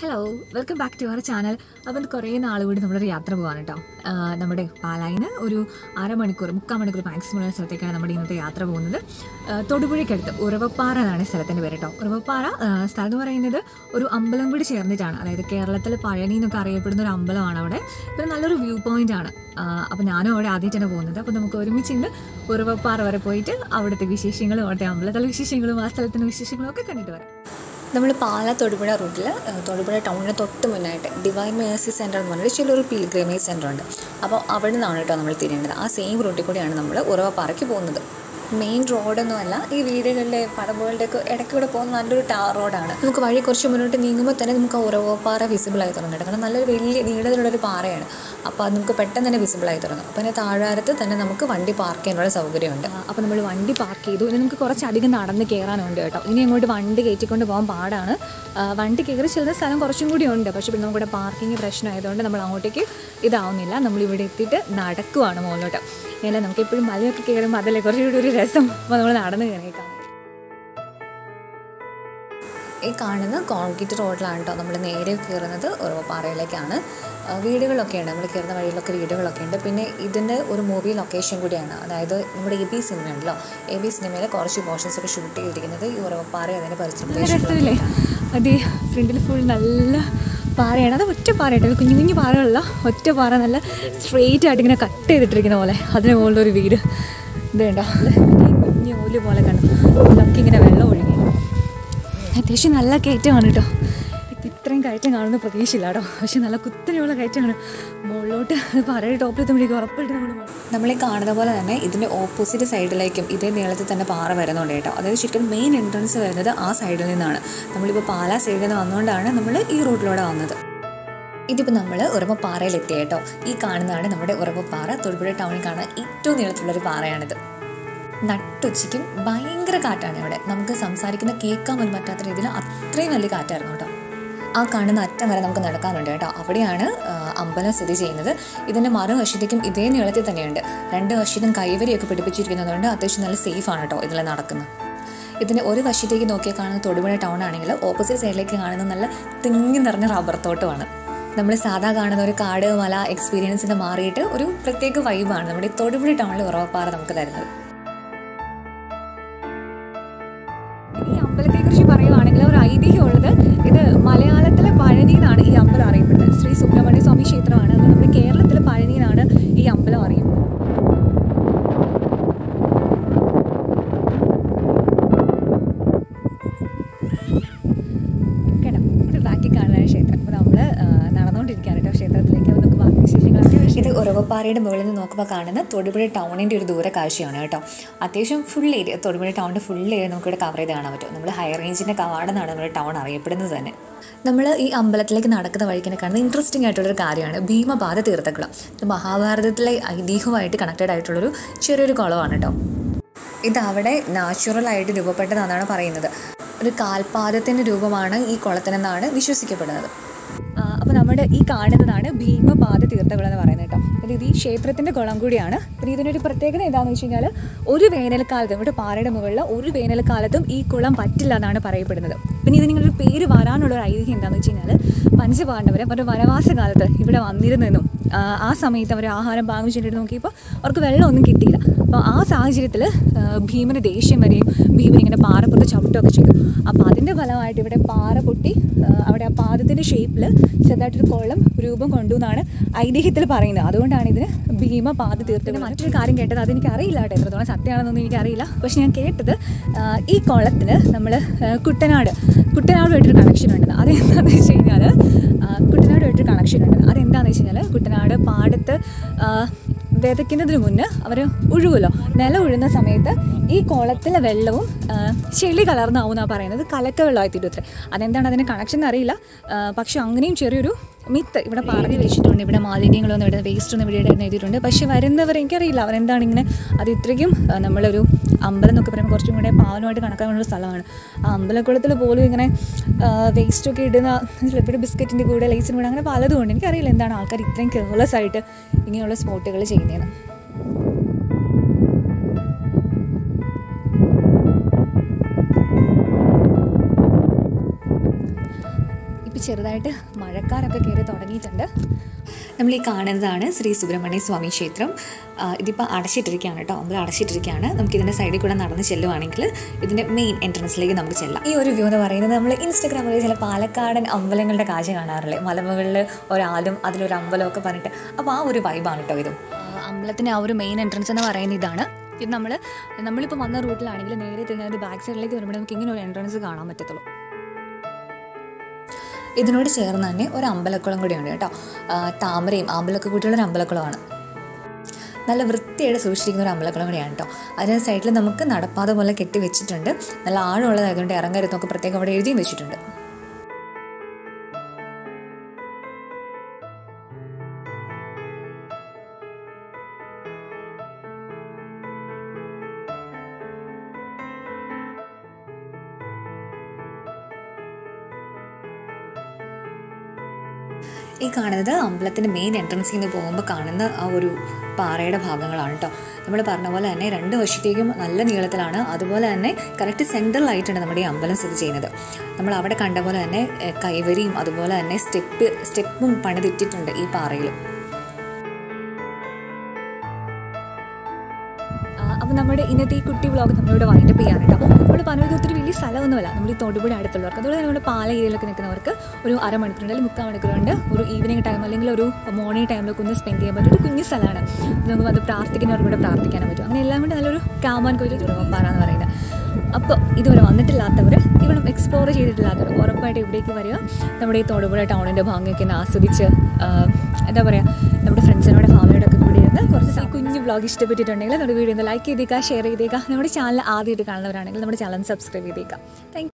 Hello welcome back to our channel അപ്പം കുറേ നാൾ കൂടി നമ്മളൊരു യാത്ര പോകാൻ കേട്ടോ നമ്മുടെ പാലായിന് ഒരു അരമണിക്കൂർ മുക്കാൽ മണിക്കൂർ മാക്സിമം ഉള്ള സ്ഥലത്തേക്കാണ് നമ്മുടെ ഇന്നത്തെ യാത്ര പോകുന്നത്. തൊടുപുഴയ്ക്കടുത്ത് ഉറവപ്പാറ എന്നാണ് സ്ഥലത്തിന്റെ പേര് കേട്ടോ ഉറവപ്പാറ സ്ഥലം എന്ന് പറയുന്നത് ഒരു അമ്പലം കൂടി ചേർന്നിട്ടാണ്. അതായത് കേരളത്തിൽ പഴനി എന്നൊക്കെ അറിയപ്പെടുന്ന ഒരു അമ്പലമാണ് അവിടെ. പിന്നെ നല്ലൊരു വ്യൂ പോയിന്റ് ആണ്. അപ്പോൾ ഞാനും അവിടെ ആദ്യമായിട്ടാണ് പോകുന്നത്. അപ്പോൾ നമുക്ക് ഒരുമിച്ച് ഇന്ന് ഉറവപ്പാറ വരെ പോയിട്ട് അവിടുത്തെ വിശേഷങ്ങളും അവിടുത്തെ അമ്പലത്തിലെ വിശേഷങ്ങളും ആ സ്ഥലത്തിന്റെ വിശേഷങ്ങളും ഒക്കെ കണ്ടിട്ട് വരാം. നമ്മൾ പാല തൊടുപുഴ റൂട്ടിൽ തൊടുപുഴ ടൗണിന് തൊട്ട് മുന്നായിട്ട് ഡിവൈൻ മേഴ്സി സെന്റർ എന്ന് പറഞ്ഞിട്ട് ചെറിയൊരു പിൽഗ്രിമേജ് സെന്റർ ഉണ്ട്. അപ്പോൾ അവിടെ നിന്നാണ് കേട്ടോ നമ്മൾ തിരിയേണ്ടത്. ആ സെയിം റൂട്ടിൽ കൂടിയാണ് നമ്മൾ ഉറവപ്പാറയ്ക്ക് പോകുന്നത്. മെയിൻ റോഡൊന്നുമല്ല ഈ വീടുകളിലെ പടമ്പുകളുടെയൊക്കെ ഇടയ്ക്കൂടെ പോകുന്ന നല്ലൊരു ടാർ റോഡാണ്. നമുക്ക് വഴി കുറച്ച് മുന്നോട്ട് നീങ്ങുമ്പോൾ തന്നെ നമുക്ക് ആ ഉറവപ്പാറ വിസിബിൾ ആയി തുടങ്ങും കേട്ടോ. കാരണം നല്ലൊരു വലിയ നീളത്തിലുള്ളൊരു പാറയാണ്. അപ്പോൾ അത് നമുക്ക് പെട്ടെന്ന് തന്നെ വിസിബിൾ ആയി തുടങ്ങും. അപ്പോൾ അതിന് താഴാരത്ത് തന്നെ നമുക്ക് വണ്ടി പാർക്ക് ചെയ്യാനുള്ള സൗകര്യമുണ്ട്. അപ്പോൾ നമ്മൾ വണ്ടി പാർക്ക് ചെയ്തു. ഇനി നമുക്ക് കുറച്ചധികം നടന്ന് കയറാനുണ്ട് കേട്ടോ. ഇനി അങ്ങോട്ട് വണ്ടി കയറ്റിക്കൊണ്ട് പോകാൻ പാടാണ്. വണ്ടി കയറി ചെല്ലുന്ന സ്ഥലം കുറച്ചും കൂടി ഉണ്ട്. പക്ഷേ പിന്നെ നമുക്കിവിടെ പാർക്കിംഗ് പ്രശ്നമായതുകൊണ്ട് നമ്മൾ അങ്ങോട്ടേക്ക് ഇതാവുന്നില്ല. നമ്മൾ ഇവിടെ എത്തിയിട്ട് നടക്കുവാണ് മുകളിലോട്ട്. അങ്ങനെ നമുക്ക് എപ്പോഴും മലയൊക്കെ കയറുമ്പോൾ അതല്ലേ കുറച്ചുകൂടി ഒരു രസം. അപ്പോൾ നമ്മൾ നടന്ന് കയറിയേക്കാം ഈ കാണുന്ന കോൺക്രീറ്റ് റോഡിലാണ് കേട്ടോ നമ്മൾ നേരെ കയറുന്നത് ഉറവപ്പാറയിലേക്കാണ്. ആ, വീടുകളൊക്കെ ഉണ്ട് നമ്മൾ കയറുന്ന വഴിയിലൊക്കെ വീടുകളൊക്കെ ഉണ്ട്. പിന്നെ ഇതിന്റെ ഒരു മൂവി ലൊക്കേഷൻ കൂടിയാണ്. അതായത് നമ്മുടെ എ ബി സിനിമ ഉണ്ടല്ലോ. എ ബി സിനിമയിൽ കുറച്ച് പോർഷൻസ് ഒക്കെ ഷൂട്ട് ചെയ്തിരിക്കുന്നത് ഈ ഉറവപ്പാറ അതിന്റെ നല്ല അത് അതെ ഫ്രണ്ടിൽ ഫുൾ നല്ല പാറയാണ്. അത് ഒറ്റ പാറയായിട്ട് കുഞ്ഞു കുഞ്ഞു പാറകളല്ല ഒറ്റ പാറ നല്ല സ്ട്രെയിറ്റ് ആയിട്ട് ഇങ്ങനെ കട്ട് ചെയ്തിട്ടിരിക്കുന്ന പോലെ. അതിന് മുകളിലൊരു വീട്. ഇത് കണ്ടോ? കുഞ്ഞു ഓൽ പോലെ കണ്ടു. ഇതിലൊക്കെ ഇങ്ങനെ വെള്ളം ഒഴുകി. അത്യാവശ്യം നല്ല കയറ്റമാണ് കേട്ടോ. ഇത്രയും കയറ്റം കാണുന്ന പ്രതീക്ഷയില്ല കേട്ടോ പക്ഷെ നല്ല കുത്തനെയുള്ള കയറ്റമാണ്. മുകളിലോട്ട് പാറയുടെ ടോപ്പിലെത്തുമ്പോഴേക്കും ഉറപ്പായിട്ട് നമ്മൾ ഈ കാണുന്ന പോലെ തന്നെ ഇതിന്റെ ഓപ്പോസിറ്റ് സൈഡിലേക്കും ഇതേ നീളത്തിൽ തന്നെ പാറ വരുന്നുണ്ട് കേട്ടോ. അതായത് ശരിക്കും മെയിൻ എൻട്രൻസ് വരുന്നത് ആ സൈഡിൽ നിന്നാണ്. നമ്മളിപ്പോൾ പാലാ സൈഡിൽ നിന്ന് വന്നുകൊണ്ടാണ് നമ്മൾ ഈ റൂട്ടിലൂടെ വന്നത്. ഇതിപ്പോൾ നമ്മൾ ഉറവപ്പാറയിലെത്തി കേട്ടോ. ഈ കാണുന്നതാണ് നമ്മുടെ ഉറവപ്പാറ തൊടുപുഴ ടൗണിൽ കാണാൻ ഏറ്റവും നീളത്തിലുള്ളൊരു പാറയാണിത്. നട്ടുച്ചയ്ക്കും ഭയങ്കര കാറ്റാണ് ഇവിടെ നമുക്ക് സംസാരിക്കുന്ന കേൾക്കാൻ പോലും പറ്റാത്ത രീതിയിൽ അത്രയും വലിയ കാറ്റായിരുന്നു കേട്ടോ. ആ കാണുന്ന അറ്റം വരെ നമുക്ക് നടക്കാനുണ്ട് കേട്ടോ. അവിടെയാണ് അമ്പലം സ്ഥിതി ചെയ്യുന്നത്. ഇതിന്റെ മറുവശത്തേക്കും ഇതേ നീളത്തിൽ തന്നെയുണ്ട്. രണ്ട് വശത്തും കൈവരിയൊക്കെ പിടിപ്പിച്ചിരിക്കുന്നതുകൊണ്ട് അത്യാവശ്യം നല്ല സേഫ് ആണ് കേട്ടോ ഇതിൽ നടക്കുന്നത്. ഇതിന്റെ ഒരു വശത്തേക്ക് നോക്കിയാൽ കാണുന്ന തൊടുപുഴ ടൗൺ ആണെങ്കിൽ ഓപ്പോസിറ്റ് സൈഡിലേക്ക് കാണുന്ന നല്ല തിങ്ങി നിറഞ്ഞ റബ്ബർ തോട്ടമാണ്. നമ്മൾ സാധാ കാണുന്ന ഒരു കാട് മല എക്സ്പീരിയൻസിന് മാറിയിട്ട് ഒരു പ്രത്യേക വൈബാണ് നമ്മുടെ തൊടുപുഴ ടൗണിൽ ഉറവപ്പാറ നമുക്ക് തരുന്നത്. ഈ അമ്പലത്തെക്കുറിച്ച് പറയുവാണെങ്കിൽ ഒരു ഐതിഹ്യമുള്ളത് ഇത് മലയാളത്തിലെ പഴനി ഈ അമ്പലം അറിയപ്പെടുന്നത്. ശ്രീ സുബ്രഹ്മണ്യ സ്വാമി ക്ഷേത്രമാണ്. അത് നമ്മുടെ കേരളത്തിലെ പഴനി ഈ അമ്പലം അറിയുന്നത് കേട്ടോ ബാക്കി കാണുന്ന ക്ഷേത്രം. അപ്പോൾ നമ്മൾ നടന്നുകൊണ്ടിരിക്കുകയാണ് കേട്ടോ ക്ഷേത്രത്തിലേക്ക്. നമുക്ക് ബാക്കി വിശേഷങ്ങളൊക്കെ ഇത് ഉറവപ്പാറയുടെ മുകളിൽ നിന്ന് നോക്കുമ്പോൾ കാണുന്ന തൊടുപുഴ ടൗണിന്റെ ഒരു ദൂര കാഴ്ചയാണ് കേട്ടോ. അത്യാവശ്യം ഫുൾ ഏരിയ തൊടുപുഴ ടൗണിന്റെ ഫുൾ ഏരിയ നമുക്കിവിടെ കവർ ചെയ്ത് കാണാൻ പറ്റും. നമ്മൾ ഹൈ റേഞ്ചിന്റെ കവാടെന്നാണ് നമ്മുടെ ടൗൺ അറിയപ്പെടുന്നത് തന്നെ. നമ്മൾ ഈ അമ്പലത്തിലേക്ക് നടക്കുന്ന വഴിക്കിനെ കാണുന്ന ഇൻട്രസ്റ്റിംഗ് ആയിട്ടുള്ളൊരു കാര്യമാണ്. ഭീമപാത തീർത്ഥക്കുളം. ഇത് മഹാഭാരതത്തിലെ ഐതിഹ്യമായിട്ട് കണക്റ്റഡ് ആയിട്ടുള്ളൊരു ചെറിയൊരു കുളമാണ് കേട്ടോ. ഇത് അവിടെ നാച്ചുറലായിട്ട് രൂപപ്പെട്ടതാണെന്നാണ് പറയുന്നത്. ഒരു കാൽപാദത്തിന്റെ രൂപമാണ് ഈ കുളത്തിനെന്നാണ് വിശ്വസിക്കപ്പെടുന്നത്. അപ്പോൾ നമ്മുടെ ഈ കാണുന്നതാണ് ഭീമപാത തീർത്ഥകുളം എന്ന് പറയുന്നത് കേട്ടോ. അത് ഇത് ഈ ക്ഷേത്രത്തിന്റെ കുളം കൂടിയാണ്. പിന്നെ ഇതിനൊരു പ്രത്യേകത എന്താണെന്ന് വെച്ച് കഴിഞ്ഞാൽ ഒരു വേനൽക്കാലത്തും ഇവിടെ പാറയുടെ മുകളിൽ ഒരു വേനൽക്കാലത്തും ഈ കുളം പറ്റില്ല എന്നാണ് പറയപ്പെടുന്നത്. പിന്നെ ഇതിനൊരു പേര് വരാനുള്ള ഒരു ഐതിഹ്യം എന്താണെന്ന് വെച്ച് കഴിഞ്ഞാൽ പഞ്ചപാണ്ഡവരെ അവരുടെ വനവാസ കാലത്ത് ഇവിടെ വന്നിരുന്നെന്നും ആ, സമയത്ത് അവർ ആഹാരം പാകം ചെയ്തിട്ട് നോക്കിയപ്പോൾ അവർക്ക് വെള്ളമൊന്നും കിട്ടിയില്ല. അപ്പോൾ ആ സാഹചര്യത്തിൽ ഭീമന് ദേഷ്യം വരെയും ഭീമൻ ഇങ്ങനെ പാറപ്പുറത്ത് ചവിട്ടുകയൊക്കെ ചെയ്തു. അപ്പോൾ അതിന്റെ ഫലമായിട്ട് ഇവിടെ പാറ പൊട്ടി അവിടെ ആ പാദത്തിന്റെ ഷേപ്പിൽ ചെറുതായിട്ടൊരു കുളം രൂപം കൊണ്ടു എന്നാണ് ഐതിഹ്യത്തിൽ പറയുന്നത്. അതുകൊണ്ടാണ് ഇതിന് ഭീമ പാത തീർത്തത്. മറ്റൊരു കാര്യം കേട്ടത് അതെനിക്ക് അറിയില്ല കേട്ടോ. എത്രത്തോളം സത്യമാണെന്നൊന്നും എനിക്കറിയില്ല. പക്ഷെ ഞാൻ കേട്ടത് ഈ കൊള്ളത്തിന് നമ്മൾ കുട്ടനാട് കുട്ടനാടുമായിട്ടൊരു കണക്ഷൻ ഉണ്ടെന്ന്. അതെന്താണെന്ന് വെച്ച് കഴിഞ്ഞാൽ കുട്ടനാടുമായിട്ടൊരു കണക്ഷൻ ഉണ്ട്. അതെന്താണെന്ന് വെച്ച് കഴിഞ്ഞാൽ കുട്ടനാട് പാടത്ത് വിതയ്ക്കുന്നതിന് മുന്നേ അവർ ഉഴുകുമല്ലോ നില ഉഴുന്ന സമയത്ത് ഈ കുളത്തിലെ വെള്ളവും ചെളി കലർന്നാവും എന്നാണ് പറയുന്നത് കലക്ക വെള്ളമായിത്തീരും അത്ര. അതെന്താണ് അതിന് കണക്ഷൻ എന്നറിയില്ല ആ, പക്ഷെ അങ്ങനെയും ചെറിയൊരു മിത്ത് ഇവിടെ പറഞ്ഞു വെച്ചിട്ടുണ്ട്. ഇവിടെ മാലിന്യങ്ങളൊന്നും ഇവിടെ വേസ്റ്റ് ഒന്നും ഇവിടെ ഇടുന്ന എഴുതിയിട്ടുണ്ട്. പക്ഷേ വരുന്നവർ എനിക്കറിയില്ല. അവരെന്താണ് ഇങ്ങനെ അത് ഇത്രയ്ക്കും നമ്മളൊരു അമ്പലം എന്നൊക്കെ പറയുമ്പോൾ കുറച്ചും കൂടെ പാവനമായിട്ട് കണക്കാക്കുന്ന സ്ഥലമാണ്. ആ അമ്പലക്കുളത്തിൽ പോലും ഇങ്ങനെ വേസ്റ്റൊക്കെ ഇടുന്ന ചിലപ്പോൾ ബിസ്ക്കറ്റിന്റെ കൂടെ ലൈസിന്റെ കൂടെ അങ്ങനെ പലതും ഉണ്ട്. എനിക്കറിയില്ല എന്താണ് ആൾക്കാർ ഇത്രയും കെയർലെസ് ആയിട്ട് ഇങ്ങനെയുള്ള സ്പോട്ടുകൾ ചെയ്യുന്നതെന്ന്. ചെറുതായിട്ട് മഴക്കാരൊക്കെ കയറി തുടങ്ങിയിട്ടുണ്ട്. നമ്മൾ ഈ കാണുന്നതാണ് ശ്രീ സുബ്രഹ്മണ്യ സ്വാമി ക്ഷേത്രം. ഇതിപ്പോൾ അടച്ചിട്ടിരിക്കുകയാണ് കേട്ടോ. അമ്പലം അടച്ചിട്ടിരിക്കുകയാണ്. നമുക്ക് ഇതിന്റെ സൈഡിൽ കൂടെ നടന്ന് ചെല്ലുവാണെങ്കിൽ ഇതിന്റെ മെയിൻ എൻട്രൻസിലേക്ക് നമുക്ക് ചെല്ലാം. ഈ ഒരു വ്യൂ എന്ന് പറയുന്നത് നമ്മൾ ഇൻസ്റ്റാഗ്രാമിൽ ചില പാലക്കാടൻ അമ്പലങ്ങളുടെ കാഴ്ച കാണാറില്ലേ? മലമുകളിൽ ഒരാളും അതിലൊരു അമ്പലമൊക്കെ പറഞ്ഞിട്ട്. അപ്പോൾ ആ ഒരു വൈബാണ് കേട്ടോ ഇതും. അമ്പലത്തിന്റെ ആ ഒരു മെയിൻ എൻട്രൻസ് എന്ന് പറയുന്ന ഇതാണ്. ഇത് നമ്മൾ നമ്മളിപ്പോൾ വന്ന റൂട്ടിലാണെങ്കിൽ നേരെ തന്നെ ബാക്ക് സൈഡിലേക്ക് വരുമ്പോൾ നമുക്ക് ഇങ്ങനെ ഒരു എൻട്രൻസ് കാണാൻ പറ്റത്തുള്ളൂ. ഇതിനോട് ചേർന്ന് തന്നെ ഒരു അമ്പലക്കുളം കൂടിയുണ്ട് കേട്ടോ. താമരയും ആമ്പലൊക്കെ കൂട്ടിയുള്ള ഒരു അമ്പലക്കുളമാണ്. നല്ല വൃത്തിയായിട്ട് സൂക്ഷിച്ചിരിക്കുന്ന ഒരു അമ്പലക്കുളം കൂടിയാണ് കേട്ടോ. അതിന് സൈഡിൽ നമുക്ക് നടപ്പാത പോലെ കെട്ടി വെച്ചിട്ടുണ്ട്. നല്ല ആഴമുള്ളതായതുകൊണ്ട് നമുക്ക് പ്രത്യേകം അവിടെ എഴുതിയും വെച്ചിട്ടുണ്ട്. ഈ കാണുന്നത് അമ്പലത്തിന്റെ മെയിൻ എൻട്രൻസിൽ നിന്ന് പോകുമ്പോൾ കാണുന്ന ആ ഒരു പാറയുടെ ഭാഗങ്ങളാണ് കേട്ടോ നമ്മൾ പറഞ്ഞ പോലെ തന്നെ രണ്ട് വശത്തേക്കും നല്ല നീളത്തിലാണ്. അതുപോലെ തന്നെ കറക്റ്റ് സെൻട്രലായിട്ടാണ് നമ്മുടെ ഈ അമ്പലം സ്ഥിതി ചെയ്യുന്നത്. നമ്മൾ അവിടെ കണ്ട പോലെ തന്നെ കൈവരിയും അതുപോലെ തന്നെ സ്റ്റെപ്പ് സ്റ്റെപ്പും പണിതിട്ടിട്ടുണ്ട് ഈ പാറയിൽ അപ്പോൾ നമ്മുടെ ഇന്നത്തെ ഈ കുട്ടി വ്ളോഗ് നമ്മളിവിടെ വൈൻഡപ്പ് ചെയ്യാറുണ്ട് അപ്പോൾ നമ്മൾ പറഞ്ഞത് ഒത്തിരി വലിയ സ്ഥലമൊന്നുമല്ല. നമ്മൾ ഈ തൊടുപുഴ അടുത്തുള്ളവർക്ക് അതുപോലെ നമ്മുടെ പാല ഏരിയയിലൊക്കെ നിൽക്കുന്നവർക്ക് ഒരു അരമണിക്കൂറുണ്ട് അല്ലെങ്കിൽ മുക്കാൽ മണിക്കൂറുണ്ട്. ഒരു ഈവനിങ് ടൈം അല്ലെങ്കിൽ ഒരു മോർണിംഗ് ടൈമിലൊക്കെ ഒന്ന് സ്പെൻഡ് ചെയ്യാൻ പറ്റും ഒരു കുഞ്ഞു സ്ഥലമാണ്. നമുക്ക് വന്ന് പ്രാർത്ഥിക്കുന്നവർക്ക് കൂടെ പ്രാർത്ഥിക്കാനും പറ്റും. അങ്ങനെ എല്ലാം കൊണ്ട് നല്ലൊരു കാമാൻ കോയിൽ തുറവപ്പാറ എന്ന് പറയുന്നത്. അപ്പോൾ ഇതുവരെ വന്നിട്ടില്ലാത്തവർ ഇവിടെ എക്സ്പ്ലോർ ചെയ്തിട്ടില്ലാത്തവർ ഉറപ്പായിട്ട് ഇവിടേക്ക് വരിക. നമ്മുടെ ഈ തൊടുപുഴ ടൗണിന്റെ ഭാഗമൊക്കെ ഒന്ന് ആസ്വദിച്ച് എന്താ പറയുക നമ്മുടെ ഫ്രണ്ട്സിനോട് ഫാമിലിയോടെ കൂടി കുറച്ച് ഈ കുഞ്ഞു ബ്ലോഗ് ഇഷ്ടപ്പെട്ടിട്ടുണ്ടെങ്കിൽ നമ്മുടെ വീഡിയോ ഒന്ന് ലൈക്ക് ചെയ്തേക്കുക ഷെയർ ചെയ്തേക്കുക നമ്മുടെ ചാനൽ ആദ്യമായിട്ട് കാണുന്നവരാണെങ്കിൽ നമ്മുടെ ചാനൽ സബ്സ്ക്രൈബ് ചെയ്തേക്കുക താങ്ക്